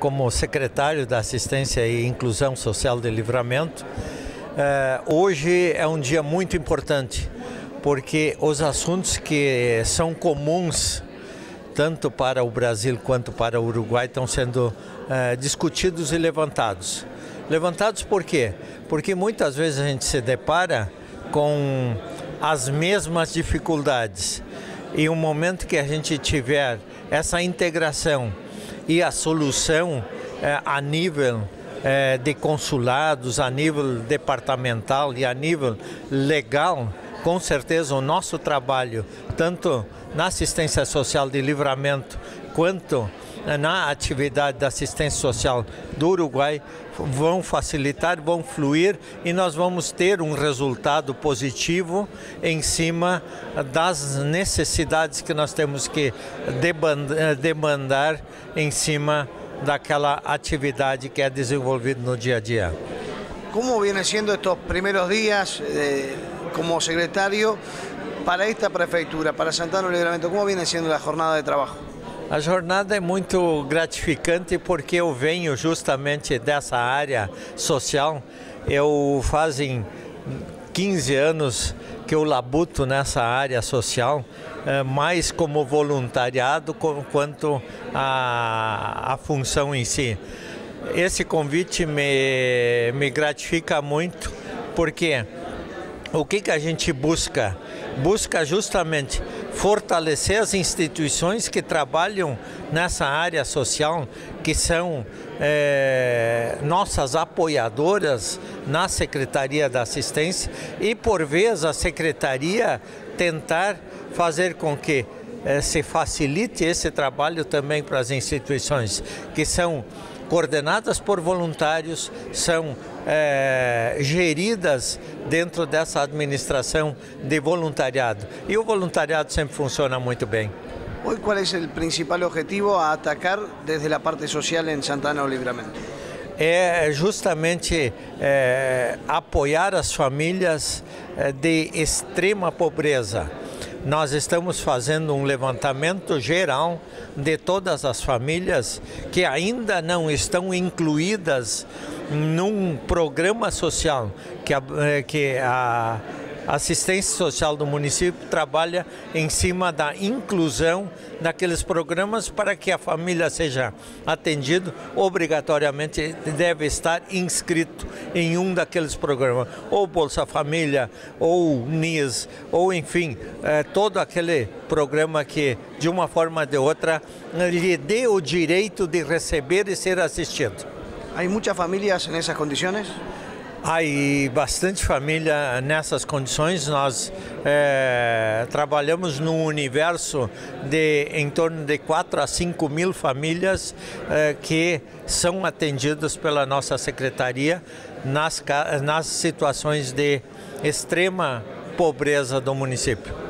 Como secretário da Assistência e Inclusão Social de Livramento, eh, hoje é um dia muito importante, porque os assuntos que são comuns tanto para o Brasil quanto para o Uruguai estão sendo eh, discutidos e levantados. Levantados por quê? Porque muitas vezes a gente se depara com as mesmas dificuldades. E o momento que a gente tiver essa integração e a solução é, a nível é, de consulados, a nível departamental e a nível legal, com certeza o nosso trabalho, tanto na assistência social de livramento quanto na atividade da assistência social do Uruguai vão facilitar, vão fluir e nós vamos ter um resultado positivo em cima das necessidades que nós temos que demandar em cima daquela atividade que é desenvolvida no dia a dia. Como viene sendo estes primeiros dias eh, como secretário para esta prefeitura, para Santana do Livramento? Como viene sendo a jornada de trabalho? A jornada é muito gratificante porque eu venho justamente dessa área social. Eu fazem 15 anos que eu labuto nessa área social, eh, mais como voluntariado quanto a, a função em si. Esse convite me, me gratifica muito porque o que, que a gente busca? Busca justamente fortalecer as instituições que trabalham nessa área social, que são é, nossas apoiadoras na Secretaria da Assistência e, por vezes, a Secretaria tentar fazer com que é, se facilite esse trabalho também para as instituições que são coordenadas por voluntários, são é, geridas dentro dessa administração de voluntariado. E o voluntariado sempre funciona muito bem. Hoje, qual é o principal objetivo a atacar desde a parte social em Santana do Livramento? É justamente é, apoiar as famílias é, de extrema pobreza nós estamos fazendo um levantamento geral de todas as famílias que ainda não estão incluídas num programa social que a, eh, que a assistência social do município trabalha em cima da inclusão daqueles programas para que a família seja atendida, obrigatoriamente deve estar inscrito em um daqueles programas, ou Bolsa Família, ou NIS, ou enfim, é, todo aquele programa que, de uma forma ou de outra, lhe dê o direito de receber e ser assistido. Há muitas famílias nessas condições? Há bastante família nessas condições. Nós é, trabalhamos num universo de em torno de 4 a 5 mil famílias é, que são atendidas pela nossa secretaria nas, nas situações de extrema pobreza do município.